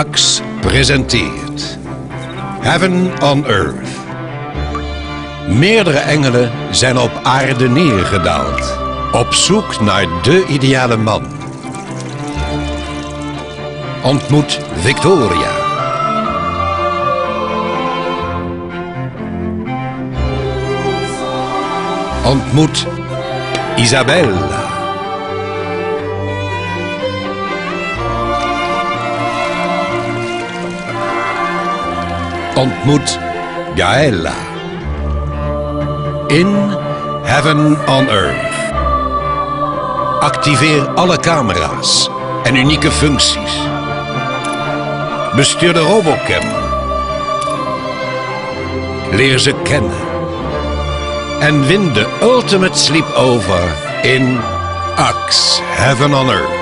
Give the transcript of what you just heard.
Axe presenteert Heaven on Earth. Meerdere engelen zijn op aarde neergedaald, op zoek naar de ideale man. Ontmoet Victoria. Ontmoet Isabella. Ontmoet Gaella. In Heaven on Earth. Activeer alle camera's en unieke functies. Bestuur de Robocam. Leer ze kennen. En win de ultimate sleepover in Axe Heaven on Earth.